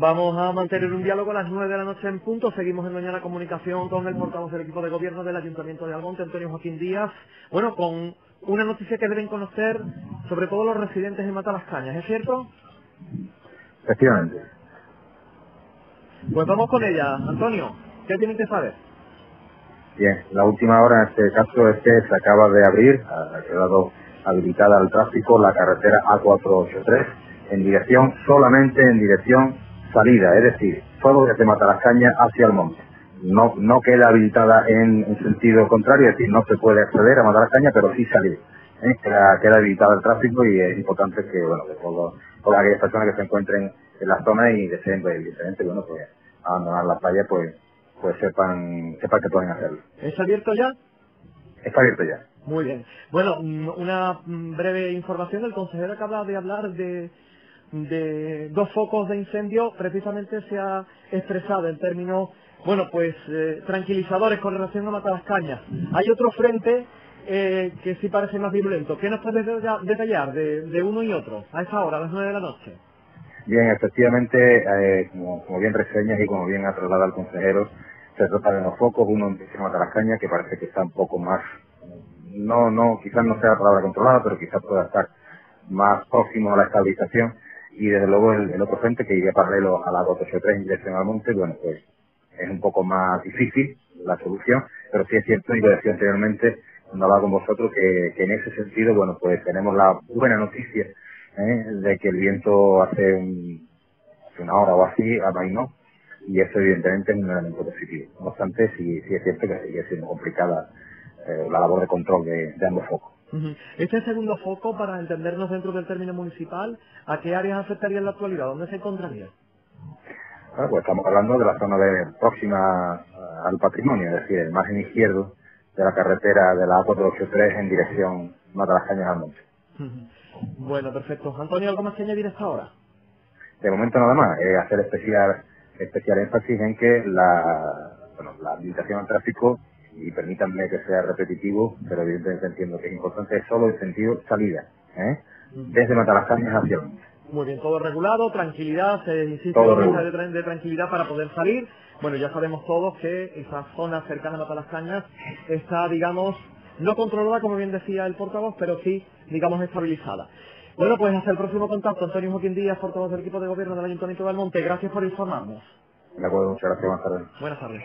Vamos a mantener un diálogo a las 9 de la noche en punto. Seguimos en mañana comunicación con el portavoz del equipo de gobierno del Ayuntamiento de Almonte, Antonio Joaquín Díaz. Bueno, con una noticia que deben conocer sobre todo los residentes en Matalascañas, ¿es cierto? Efectivamente. Pues vamos con ella. Antonio, ¿qué tienen que saber? Bien, la última hora en este caso es que se acaba de abrir, ha quedado habilitada al tráfico la carretera A483 en dirección, solamente en dirección salida, es decir, solo desde Matalascaña hacia el monte. No, no queda habilitada en, en sentido contrario, es decir, no se puede acceder a Matalascaña, pero sí salir. ¿eh? Queda, queda habilitado el tráfico y es importante que, bueno, que todo- todas aquellas personas que se encuentren en la zona y deseen, pues, evidentemente, bueno, pues, abandonar la playa, pues, pues sepan, sepan que pueden hacerlo. ¿Es abierto ya? Está abierto ya. Muy bien. Bueno, mm, una mm, breve información. El consejero acaba de hablar de, de dos focos de incendio. Precisamente se ha expresado en términos, bueno, pues eh, tranquilizadores con relación a Matalascañas. Hay otro frente eh, que sí parece más violento. ¿Qué nos puedes detalla- detallar de, uno y otro a esa hora, a las nueve de la noche? Bien, efectivamente, eh, como, bien reseñas y como bien ha trasladado el consejero, se trata de unos focos, uno en dirección a Tarascaña, que parece que está un poco más, no, no, quizás no sea la palabra controlada, pero quizás pueda estar más próximo a la estabilización, y desde luego el, otro frente, que iría paralelo a la 283 en dirección al monte, bueno, pues es un poco más difícil la solución, pero sí es cierto, y lo decía anteriormente, cuando hablaba con vosotros, que, en ese sentido, bueno, pues tenemos la buena noticia ¿eh? de que el viento hace, hace una hora o así amainó, y eso evidentemente es un elemento positivo. No obstante, sí, sí es cierto que sigue siendo complicada eh, la labor de control de ambos focos. Este segundo foco, para entendernos dentro del término municipal, ¿a qué áreas afectaría en la actualidad? ¿Dónde se encontraría? Bueno, pues estamos hablando de la zona de, próxima eh, al patrimonio, es decir, el margen izquierdo de la carretera de la A483 en dirección Matalascañas al monte. Bueno, perfecto. Antonio, ¿algo más que añadir hasta ahora? De momento nada más, eh, hacer especial especial énfasis en que la, bueno, la habilitación al tráfico, y permítanme que sea repetitivo, pero evidentemente entiendo que es importante, es solo en sentido salida, ¿eh? desde Matalascañas hacia el monte. Muy bien, todo regulado, tranquilidad, se insiste en de tranquilidad para poder salir. Bueno, ya sabemos todos que esa zona cercana a Matalascañas está, digamos, no controlada, como bien decía el portavoz, pero sí, digamos, estabilizada. Bueno, pues hasta el próximo contacto. Antonio Joaquín Díaz, portavoz del equipo de gobierno del Ayuntamiento de Almonte. Gracias por informarnos. De acuerdo, muchas gracias, buenas tardes. Buenas tardes.